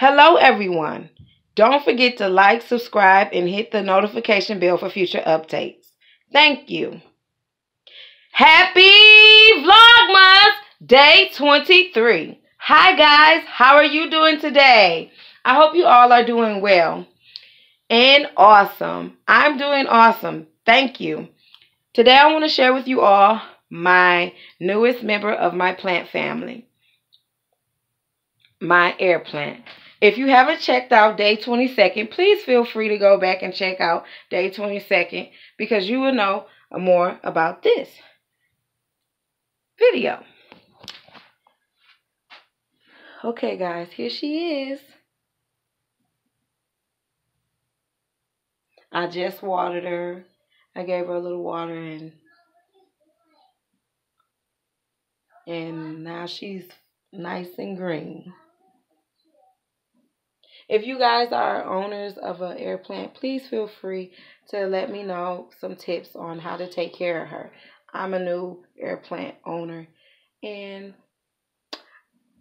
Hello, everyone. Don't forget to like, subscribe, and hit the notification bell for future updates. Thank you. Happy Vlogmas Day 23. Hi, guys. How are you doing today? I hope you all are doing well and awesome. I'm doing awesome. Thank you. Today, I want to share with you all my newest member of my plant family, my air plant. If you haven't checked out day 22nd, please feel free to go back and check out day 22nd because you will know more about this video. Okay, guys, here she is. I just watered her. I gave her a little water and and now she's nice and green. If you guys are owners of an air plant, please feel free to let me know some tips on how to take care of her. I'm a new air plant owner and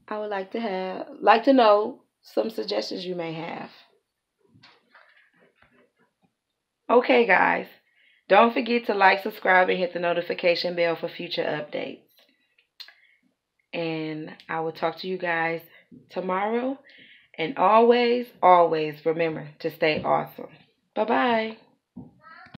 I would like to have like to know some suggestions you may have. Okay guys, don't forget to like, subscribe, and hit the notification bell for future updates. And I will talk to you guys tomorrow. And always, always remember to stay awesome. Bye bye.